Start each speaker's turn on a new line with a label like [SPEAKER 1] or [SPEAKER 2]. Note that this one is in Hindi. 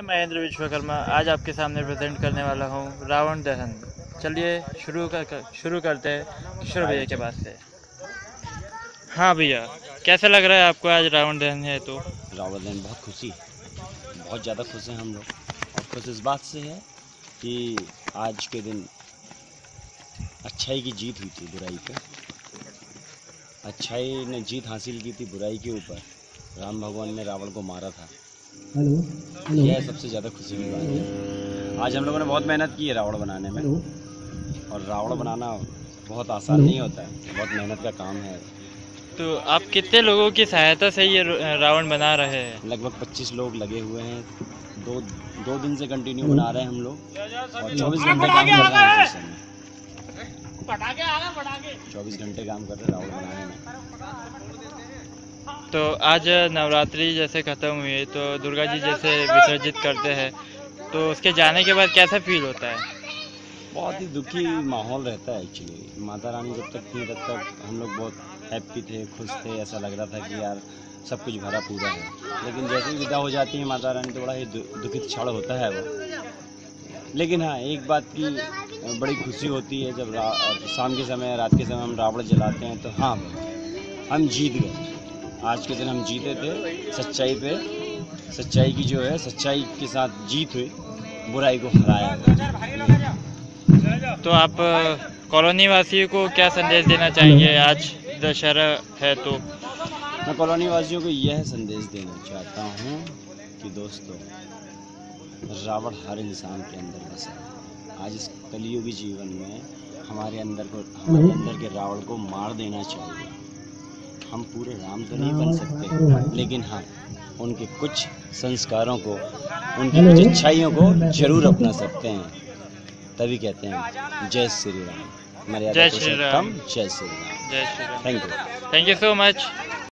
[SPEAKER 1] मैं महेंद्र विश्वकर्मा आज आपके सामने प्रेजेंट करने वाला हूँ रावण दहन। चलिए शुरू कर, शुरू करते हैं किशोर भैया के पास से। हाँ भैया कैसा लग रहा है आपको आज रावण दहन है तो?
[SPEAKER 2] रावण दहन बहुत खुशी बहुत ज़्यादा खुश हैं हम लोग। और खुश इस बात से है कि आज के दिन अच्छाई की जीत हुई थी बुराई पर अच्छाई ने जीत हासिल की थी बुराई के ऊपर। राम भगवान ने रावण को मारा था।
[SPEAKER 3] Hello hello.
[SPEAKER 2] यह सबसे ज़्यादा खुशी की बात है। आज हम लोगों ने बहुत मेहनत की है रावण बनाने में। और रावण बनाना बहुत आसान नहीं होता है बहुत मेहनत का काम है।
[SPEAKER 1] तो आप कितने लोगों की सहायता से ये रावण बना रहे हैं?
[SPEAKER 2] लगभग 25 लोग लगे हुए हैं। दो दो दिन से कंटिन्यू बना रहे हैं हम लोग। और 24 घंटे काम कर रहे हैं चौबीस घंटे काम कर रहे हैं रावण बनाने में।
[SPEAKER 1] तो आज नवरात्रि जैसे ख़त्म हुई है तो दुर्गा जी जैसे विसर्जित करते हैं तो उसके जाने के बाद कैसा फील होता है?
[SPEAKER 2] बहुत ही दुखी माहौल रहता है एक्चुअली माता रानी जब तक थी तब तक हम लोग बहुत हैप्पी थे खुश थे ऐसा लग रहा था कि यार सब कुछ भरा पूरा है। लेकिन जैसे ही विदा हो जाती है माता रानी तो बड़ा ही दु, दुखित क्षण होता है वो। लेकिन हाँ एक बात की बड़ी खुशी होती है जब शाम के समय रात के समय हम रावण जलाते हैं तो हाँ हम जीत गए। आज के दिन हम जीते थे सच्चाई पे। सच्चाई की जो है सच्चाई के साथ जीत हुई बुराई को हराया। गया
[SPEAKER 1] तो आप कॉलोनी वासियों को क्या संदेश देना चाहेंगे? आज दशहरा है तो।
[SPEAKER 2] मैं कॉलोनी वासियों को यह संदेश देना चाहता हूँ कि दोस्तों रावण हर इंसान के अंदर बसा है। आज इस कलयुगी जीवन में हमारे अंदर को हमारे अंदर के रावण को मार देना चाहिए। हम पूरे राम तो नहीं बन सकते लेकिन हाँ उनके कुछ संस्कारों को उनकी कुछ अच्छाइयों को ज़रूर अपना सकते हैं। तभी कहते हैं जय श्री राम। मर्यादा
[SPEAKER 1] जय श्री राम।
[SPEAKER 2] जय श्री राम।
[SPEAKER 1] जय Shri Ram.
[SPEAKER 2] Thank you
[SPEAKER 1] thank you so much